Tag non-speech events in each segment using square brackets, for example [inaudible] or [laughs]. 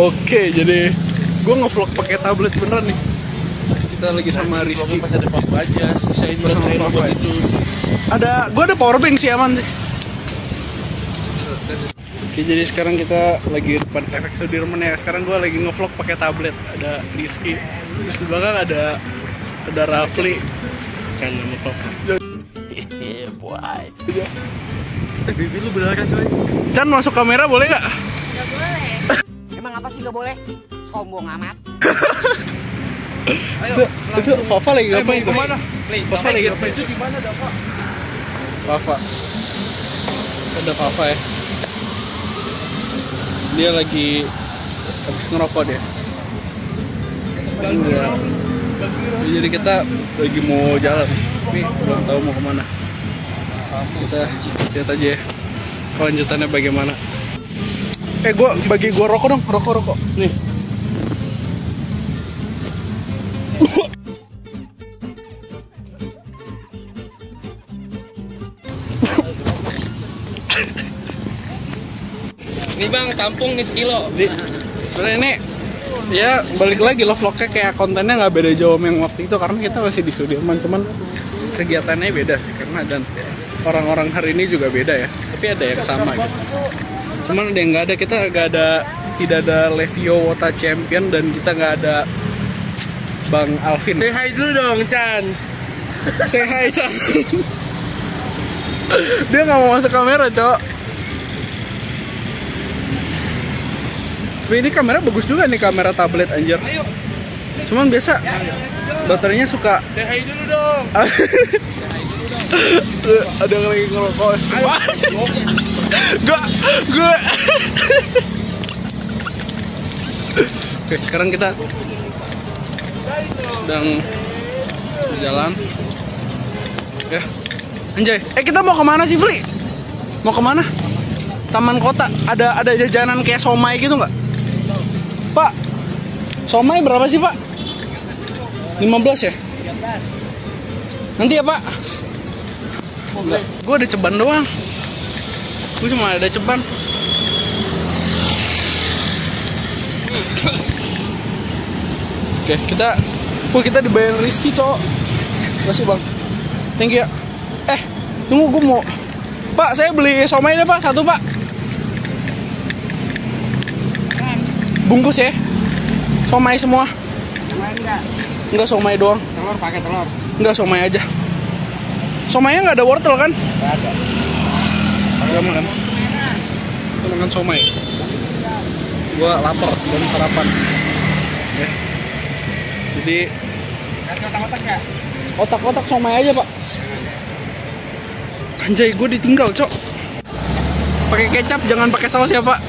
Oke, jadi gue ngevlog pakai tablet beneran nih. Kita lagi sama Rizky. pas ada papa aja sisain lu papa buat itu Ada, gue ada power bank sih aman sih. Oke, jadi sekarang kita lagi depan efek Sudirman ya. Sekarang gue lagi ngevlog pakai tablet. Ada Rizky. Terus di belakang ada ada Rafli. Kan ngevlog. Yeah, boy. eh bibi lu bener kan coy Chan masuk kamera boleh nggak? Gak boleh. Emang apa sih gak boleh? Sombong amat. [laughs] ayo Itu Fafa lagi Eh, ngapain? mau ke mana? Fafa lagi ngapain? itu di mana dapat Fafa. Ada Fafa ya. Dia lagi habis ngerokok dia. Juga. Jadi kita lagi mau jalan, tapi belum tahu mau ke mana. Kita lihat aja ya kelanjutannya bagaimana. Eh, gua bagi gua rokok dong, rokok rokok. Nih. nih bang tampung nih sekilo sebenarnya ini ya balik lagi lo vlognya kayak kontennya nggak beda jauh sama yang waktu itu karena kita masih di Sudirman cuman kegiatannya beda sih karena dan orang-orang hari ini juga beda ya tapi ada yang sama gitu cuman ada yang nggak ada kita nggak ada tidak ada Levio Wota Champion dan kita nggak ada Bang Alvin. Say hi dulu dong Chan. Say hi Chan. Dia nggak mau masuk kamera cok. Ini kamera bagus juga nih kamera tablet anjir. Ayo. Cuman biasa baterainya suka. Say hi dulu dong. [laughs] Ada yang lagi ngerokok [laughs] gue gue oke sekarang kita sedang berjalan. Ya. Anjay. Eh kita mau ke mana sih Fli? Mau ke mana? Taman kota. Ada ada jajanan kayak somai gitu nggak? Pak somai berapa sih pak? 15 ya? Nanti ya pak. Gue ada ceban doang gue cuma ada ceban. Oke kita Wah kita dibayar Rizky cowok Kasih bang. Thank you. Ya Eh tunggu gue mau Pak saya beli somai deh pak. Satu pak. Bungkus ya. Somai semua. Enggak somai doang. Telur pakai telur. Enggak somai aja. Somainya nggak ada wortel kan? Gak ada. Gak makan Kita makan somai. Gua lapar belum sarapan. Ya. Jadi Kasih otak-otak ya? otak-otak somai aja pak. Anjay gue ditinggal cok. Pakai kecap jangan pakai saus ya pak.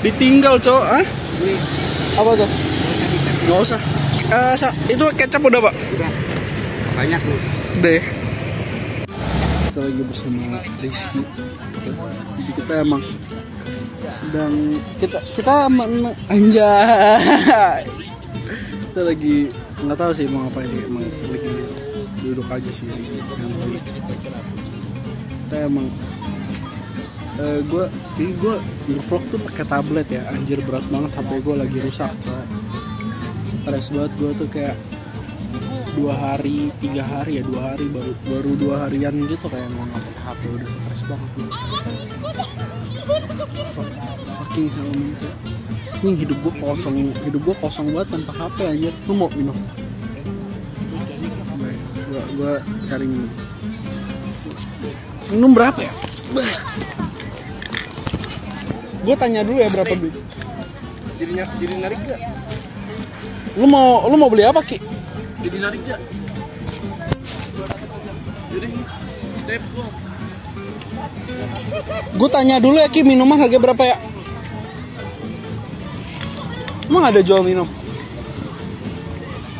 Ditinggal cok ah? Apa tuh? Nggak usah. Eh, sa- itu kecap udah pak? Udah. Banyak nih. deh kita lagi bersama Rizky. Jadi kita emang sedang kita kita men- anjay. Kita lagi nggak tahu sih mau ngapain sih emang lagi duduk aja sih yang kita emang eh gue ini gue vlog tuh pakai tablet ya. Anjir berat banget HP gue lagi rusak coy. Stres banget gue tuh kayak dua hari tiga hari ya dua hari baru baru dua harian gitu kayak mau ngapain HP udah stres banget gue Fuck- fucking hell kayak. Ini hidup gue kosong hidup gue kosong banget tanpa HP aja lu mau minum? Gua gua cari minum. Minum berapa ya? Gue tanya dulu ya berapa duit jadi jadi narik gak lu mau lu mau beli apa ki jadi narik gak jadi gua. Gue tanya dulu ya ki minuman harga berapa ya? Emang ada jual minum?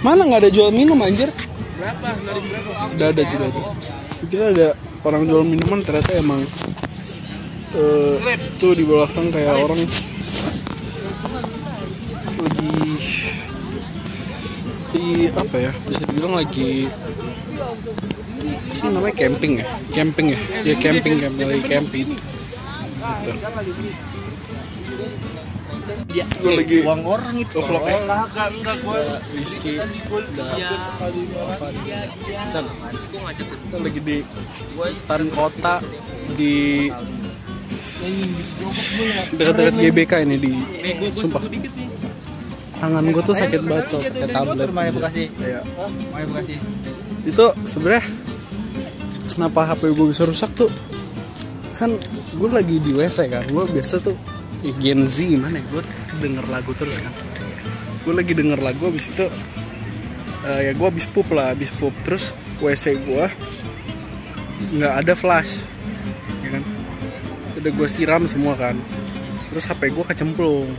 Mana nggak ada jual minum anjir? Berapa? Narik berapa? Udah ada juga ada. Kira ada orang jual minuman ternyata emang eh, tuh di belakang kayak orang. Lagi di apa ya bisa dibilang lagi sih namanya camping ya camping ya ya camping camping lagi camping gitu. dia gue lagi uang orang itu vlog ya Enggak, enggak gue. Rizky Chan kita lagi di hutan kota di dekat-dekat GBK ini di sumpah tangan gue tuh sakit banget cok kayak tablet Bekasi. Iya. Bekasi. itu sebenarnya kenapa HP gue bisa rusak tuh? Kan gue lagi di WC kan gue biasa tuh Gen Z gimana ya? Gue denger lagu terus kan. Gue lagi denger lagu abis itu eh, ya gue abis pup lah abis pup. Terus WC gue nggak ada flash ya kan? Udah gue siram semua kan. Terus HP gue kecemplung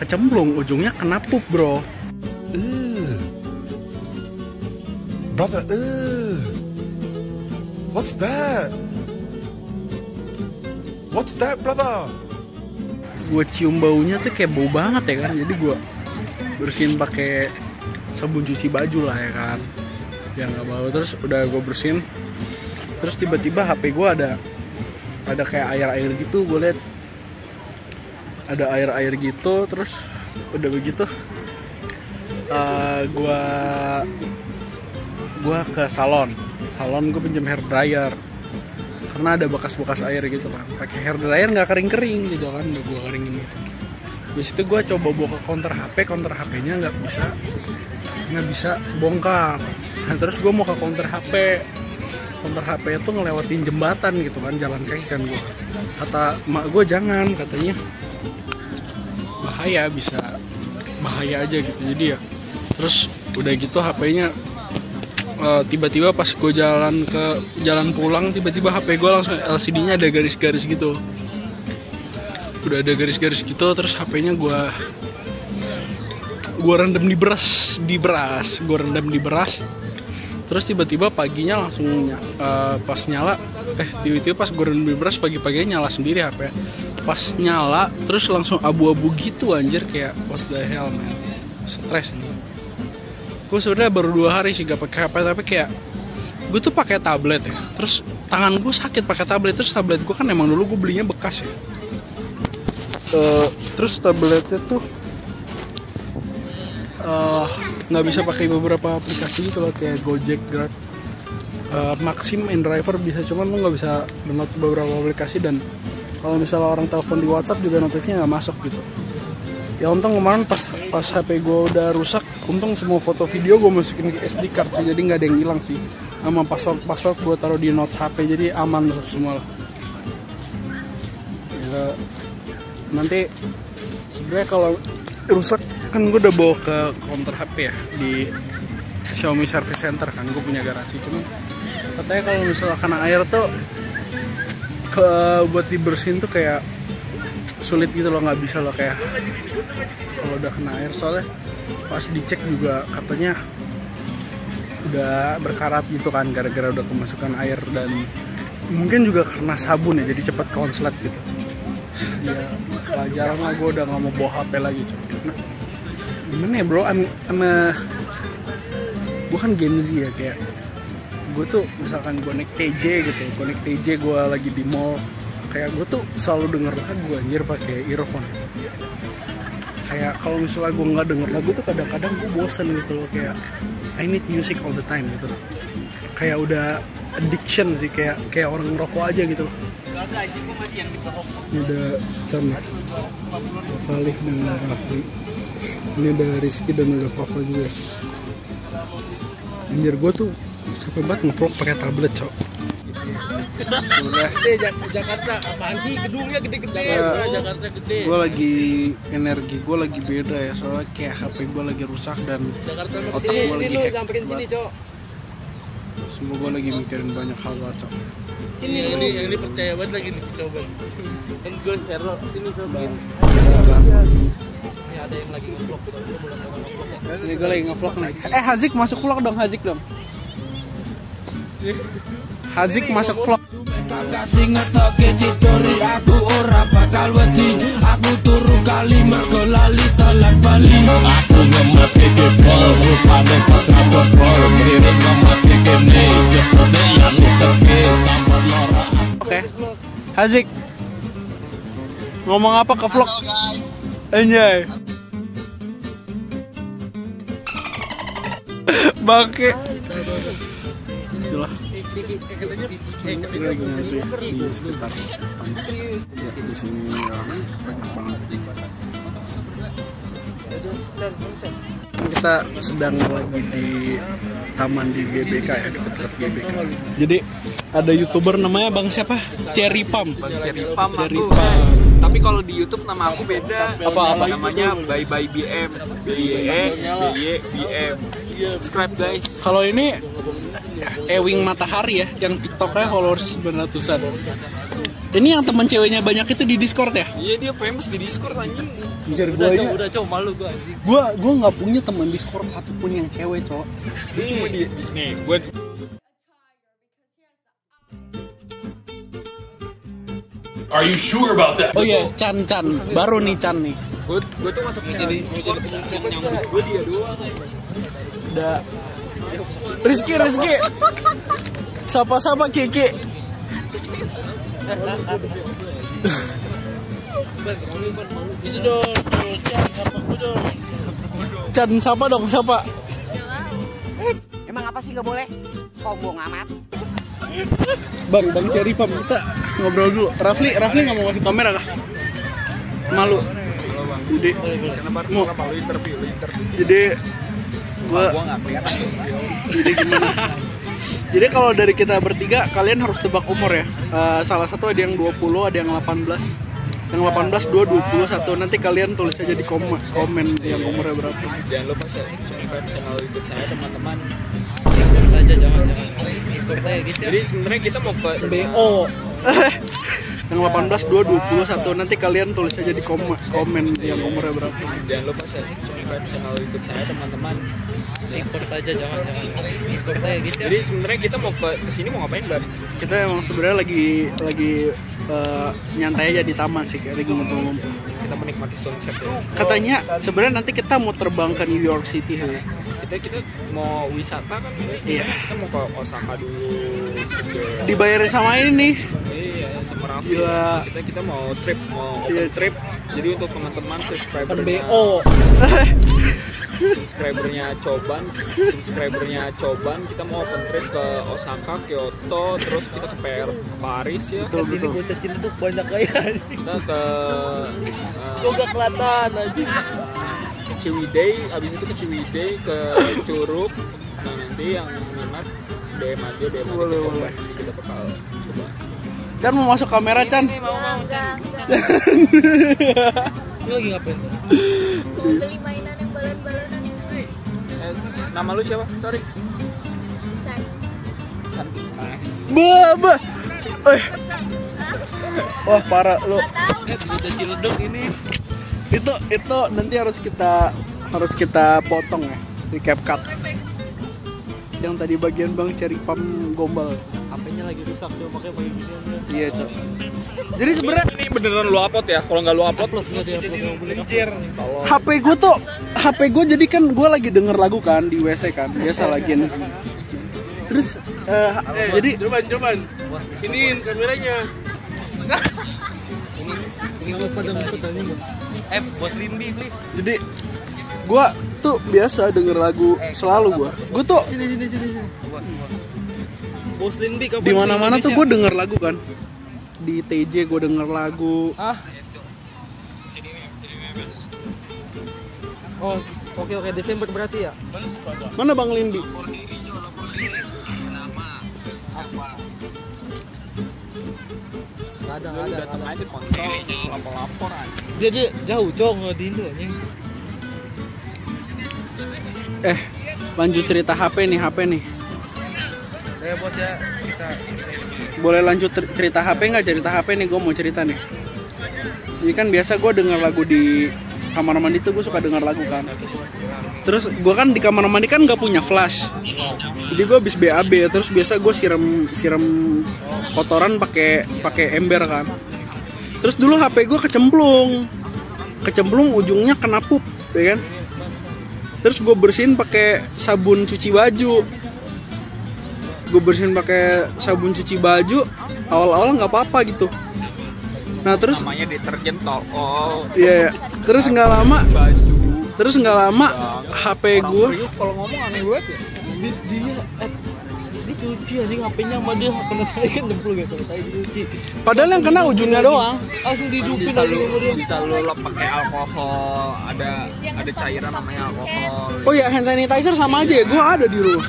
kecemplung ujungnya kena pup bro. Brother, ugh. What's that? What's that, brother? gue cium baunya tuh kayak bau banget ya kan? Jadi gue bersihin pakai sabun cuci baju lah ya kan? Ya nggak bau. Terus udah gue bersihin. Terus tiba-tiba HP gue ada ada kayak air-air gitu gue liat ada air-air gitu terus udah begitu eh gue gue ke salon. Salon gue pinjam hair dryer. Karena ada bekas-bekas air gitu kan. Pakai hair dryer nggak kering-kering gitu kan udah gue keringin gitu Habis itu gue coba bawa ke counter HP counter HP-nya nggak bisa nggak bisa bongkar. Nah, terus gue mau ke counter HP counter HP itu ngelewatin jembatan gitu kan jalan kaki kan gue kata mak gue jangan katanya bahaya bisa bahaya aja gitu. Jadi ya terus udah gitu HP-nya eh, tiba-tiba pas gue jalan ke jalan pulang tiba-tiba HP gue langsung LCD-nya ada garis-garis gitu. Udah ada garis-garis gitu terus HP-nya gue gue rendam di beras di beras gue rendam di beras. Terus tiba-tiba paginya langsung eh, pas nyala eh tiba-tiba pas gue rendam di beras pagi-paginya nyala sendiri HP pas nyala terus langsung abu-abu gitu anjir kayak what the hell man. Stres anjir. Gue sebenarnya baru dua hari sih gak pakai HP tapi kayak gue tuh pakai tablet ya. Terus tangan gue sakit pakai tablet. Terus tablet gue kan emang dulu gue belinya bekas ya. Eh, terus tabletnya tuh eh, nggak bisa pakai beberapa aplikasi gitu loh kayak Gojek Grab. Eh, Maxim InDriver bisa cuman lu nggak bisa download beberapa aplikasi dan kalau misalnya orang telepon di WhatsApp juga notifnya nggak masuk gitu. Ya untung kemarin pas pas HP gue udah rusak untung semua foto video gue masukin ke SD card sih jadi nggak ada yang hilang sih. Sama password password gue taruh di notes HP jadi aman semua lah. Ya, nanti sebenarnya kalau rusak kan gue udah bawa ke counter HP ya di Xiaomi Service Center kan gue punya garansi cuma katanya kalau misalnya kena air tuh ke buat dibersihin tuh kayak sulit gitu loh nggak bisa loh kayak kalau udah kena air. Soalnya pas dicek juga katanya udah berkarat gitu kan gara-gara udah kemasukan air dan mungkin juga karena sabun ya jadi cepet konslet gitu. Ya pelajaran lah gue udah nggak mau bawa HP lagi cuy nah, gimana ya bro? I'm, I'm a- gue kan Gen Z ya kayak gue tuh misalkan gue naik TJ gitu gue naik TJ gue lagi di mall kayak gue tuh selalu denger lagu anjir pakai earphone. Kayak kalau misalnya gue nggak denger lagu tuh kadang-kadang gue bosen gitu loh kayak I need music all the time gitu. Kayak udah addiction sih kayak kayak orang ngerokok aja gitu. Loh ini ada Chan Salih dan Rafli. Ini ada Rizky dan ada Fafa juga. Anjir gue tuh capek banget ngevlog pakai tablet cok sudah Jakarta apaan sih? Gedungnya gede-gede. Ya. Jakarta gede. gue lagi energi gue lagi beda ya soalnya kayak HP gue lagi rusak dan Jakarta otak sini, gue sini lagi lu hack samperin sini. Cok. semua gue lagi mikirin banyak hal banget cok Sini yang ini yang ini percaya banget lagi nih coba. Kan gue Vero sini soskin. Ini ada yang lagi nge-vlog. ini gue lagi ngevlog nih eh Hazik masuk vlog dong Hazik dong Hazik masuk vlog. Kasih ngetoke cidori aku ora bakal wedi Aku turu kali mergo lali telat bali Aku ngemati ke bol rupane patra bol Mirip ngemati ke ne Jepode yang terkes tambah lora oke Hazik ngomong apa ke vlog Anjay. Bangke. Itulah. Lagi ya di sekitar. Ya, di sini orang banyak banget. Kita sedang lagi di taman di GBK ya dekat-dekat GBK. Jadi ada youtuber namanya Bang siapa? Cherry Pam. Cherry Pam Cherry aku. Pam. Tapi kalau di YouTube nama aku beda. Apa, apa? Namanya Bye Bye BM. B Y E B Y BM. Subscribe guys. Kalau ini Ewing Matahari ya, yang TikToknya followers 900-an. Ini yang teman ceweknya banyak itu di Discord ya? Iya dia famous di Discord anjing. Anjir gua aja. Udah malu gua anjing. Gua gua nggak punya teman Discord satupun yang cewek, cowok. Cuma di nih gue Are you sure about that? Oh iya, Chan Chan. Baru nih Chan nih. gue gue tuh masuk jadi Discord yang nyambut gue dia doang. Udah Rizky, Rizky. Sapa-sapa Kiki. Itu dong. Chan, sapa dong, sapa. Emang apa sih nggak boleh? Sombong amat. Bang, Bang Cherry Pam, kita ngobrol dulu. Rafli, Rafli nggak mau masuk kamera kah? Malu. Jadi, mau jadi kelihatan. jadi gimana? Jadi kalau dari kita bertiga, kalian harus tebak umur ya. Eh, salah satu ada yang 20, ada yang 18. Yang 18, 2, 21. Nanti kalian tulis aja di komen, komen yang umurnya berapa. Jangan lupa subscribe channel YouTube saya teman-teman. Aja jangan jangan. Gitu. Jadi sebenarnya kita mau ke BO. Yang 18, 2, 21. Nanti kalian tulis aja di komen, komen yang umurnya berapa. Jangan lupa subscribe channel YouTube saya teman-teman. Ikut aja jangan jangan. Ikut aja gitu. Jadi sebenarnya kita mau ke ke sini mau ngapain, Bang? Kita emang sebenarnya lagi lagi eh, nyantai aja di taman sih, kayak lagi ngumpul-ngumpul. Kita menikmati sunset ya. Katanya sebenarnya nanti kita mau terbang ke New York City ya. Kita kita mau wisata kan? Iya. Kita mau ke Osaka dulu. Dibayarin sama ini nih. Raffi. Gila. Kita kita mau trip, mau open trip. Jadi untuk teman-teman subscribernya BO. [laughs] subscribernya Coban, subscribernya Coban, kita mau open trip ke Osaka, Kyoto, terus kita ke PR, Paris ya. betul Ini betul. bocah cinduk banyak kaya [laughs] anjing. Kita ke uh, Gua gak kelihatan anjing. ke Ciwidey, abis itu ke Ciwidey, ke Curug. Nah nanti yang minat DM aja, DM aja. Jadi kita bakal. Chan mau masuk kamera Chan. Lu lagi ngapain? mau beli mainan yang balon-balonan Eh, nama lu siapa? Sorry. Cai Ba ba. Eh. Wah parah lu. Bocah ciledug ini. Itu itu nanti harus kita harus kita potong ya di CapCut. Yang tadi bagian Bang Cherry Pam gombal. HP-nya lagi rusak tuh makanya pakai gini aja. Iya, Cok. Jadi sebenarnya Ini beneran lu upload ya? Kalau nggak lu upload, Enggak dia upload boleh. Anjir. HP gue tuh HP gue jadi kan gue lagi denger lagu kan di WC kan biasa lagi terus eh, jadi Coban, coban. Iniin kameranya. Ini gua pada ngikut anjing. Eh, bos Limbi, beli. jadi gue tuh biasa denger lagu selalu gue gue tuh Sini, sini, sini, sini. Bos, bos. Bos Limbi kapan di mana mana ke tuh gue denger lagu kan di TJ gue denger lagu Ah. Oh, oke oke Desember berarti ya? mana bang Lindi Gak ada, gak ada. datang aja kontrol, lapor-lapor aja. Jadi jauh nggak di Indo anjing. eh lanjut cerita HP nih HP nih Ya bos ya, kita boleh lanjut cer- cerita HP nggak? Cerita HP nih gue mau cerita nih. Ini kan biasa gue denger lagu di kamar mandi tuh gue suka denger lagu kan. Terus gue kan di kamar mandi kan nggak punya flash. Jadi gue habis BAB terus biasa gue siram siram kotoran pakai pakai ember kan. Terus dulu HP gue kecemplung. Kecemplung ujungnya kena pup ya kan? Terus gue bersihin pakai sabun cuci baju gue bersihin pakai sabun cuci baju awal-awal nggak apa-apa gitu. Nah terus namanya deterjen tolol Iya, iya. terus nggak lama, baju. terus nggak lama HP orang gue, kalau ngomong aneh banget ya. Dia, dia, eh, dia cuci anjing HP-nya sama dia. Kena tadi kan dempul gitu, tadi dicuci. padahal yang kena ujungnya doang. Langsung dihidupin bisa aja lu bisa lu lap pakai alkohol ada ada cairan namanya alkohol. Oh ya hand sanitizer sama aja ya, gue ada di rumah.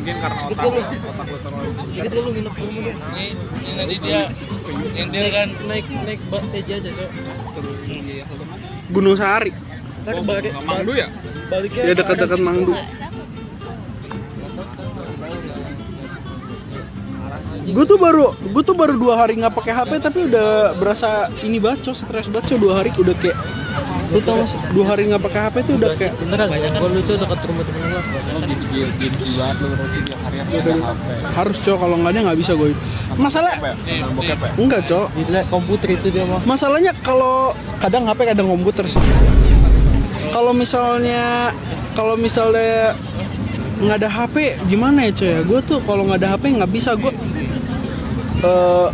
Mungkin karena otak otak lu terlalu Dikit. Lu nginep. Ini, yang tadi dia, yang dia kan naik naik bak TJ aja, Cok. Gunung Sahari, Kan balik, mangdu ya? Baliknya ya dekat-dekat Mangdu. Gue tuh baru, gue tuh baru dua hari nggak pakai HP tapi udah berasa ini baco, stres baco dua hari udah kayak, lu tau dua hari nggak pakai HP tuh udah kayak beneran gua lucu dekat rumah temen hari harus ada sampai harus cok. Kalau nggak ada nggak bisa gue. Masalah bokep ya? Enggak cok, Gila komputer itu dia mah. Masalahnya kalau kadang HP kadang komputer sih kalau misalnya kalau misalnya nggak ada HP gimana ya coy ya? Gue tuh kalau nggak ada HP nggak bisa gue eh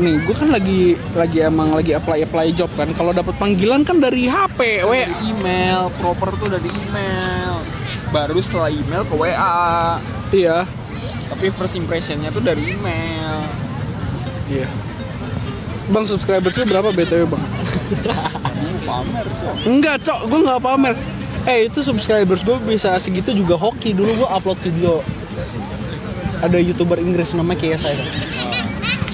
nih gue kan lagi lagi emang lagi apply apply job kan. Kalau dapat panggilan kan dari HP we dari email proper tuh dari email. Baru setelah email ke WA iya. Tapi first impressionnya tuh dari email. Iya. Bang subscribers lu berapa btw bang? [laughs] Pamer cok. Enggak, Cok. Gue nggak pamer. Eh, itu subscribers gue bisa segitu juga hoki. Dulu gue upload video. Ada YouTuber Inggris namanya KSI.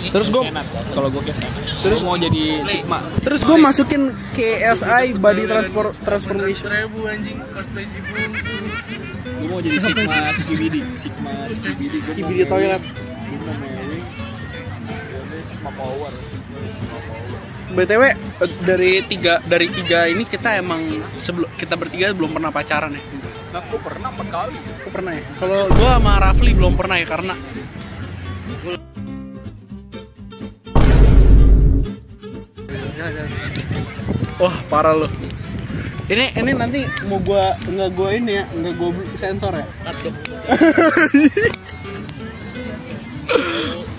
Terus gue kalau gue kesan Terus- mau jadi sigma terus gue masukin KSI body transfer transformation. Seribu anjing, gue mau jadi sigma skibidi sigma skibidi Skibidi toilet. sigma power BTW dari tiga dari tiga ini kita emang sebelum kita bertiga belum pernah pacaran ya. nah gue pernah empat kali Aku pernah ya. Kalau gue sama Rafli belum pernah ya karena Wah parah loh. Ini ini nanti mau gua nggak gua ini ya nggak gua sensor ya. [laughs]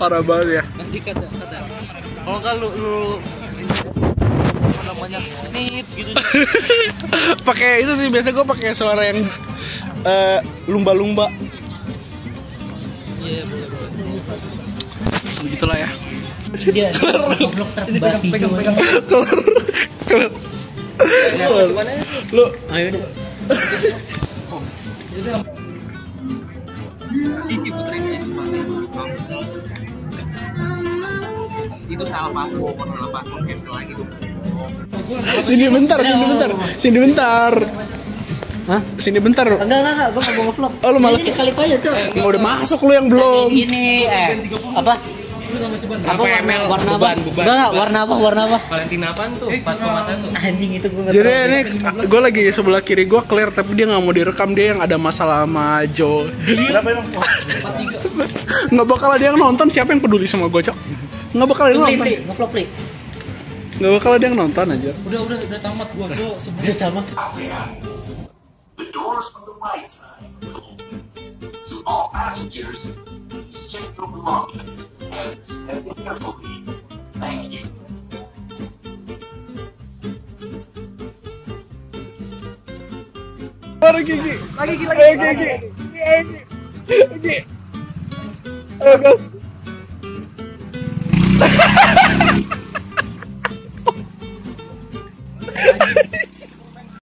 parah banget ya. Nanti kata kata Kalau nggak lu, lu namanya nip gitu [laughs] pakai itu sih biasa gua pakai suara yang eh, lumba-lumba. Iya boleh boleh Begitulah ya. Iya Goblok terbasi pegang pegang Kelar. Kelar. Lu Ayo deh itu salah password salah password cancel lagi tuh sini bentar, sini bentar. Sini bentar. Hah? Sini bentar. Enggak, enggak, enggak, gue gak mau ngevlog Oh, lu males. Ini kali aja, udah masuk lu yang belum. Gini, eh, apa? Apa warna, warna apa? Enggak, enggak, warna apa? Warna apa? Valentina apaan tuh? 4,1 Anjing itu gue Jadi ini gue lagi sebelah kiri gue clear tapi dia nggak mau direkam dia yang ada masalah sama Joe. Berapa emang? Nggak bakal ada yang nonton siapa yang peduli sama gue cok? Nggak bakal ada yang nonton. ngevlog, pli Nggak bakal ada yang nonton aja. Udah udah udah tamat gua cok Udah tamat The doors on the right side. To all passengers, please check your belongings and step carefully. Thank you. Lagi gigi. Lagi gigi. Lagi gigi. Gigi.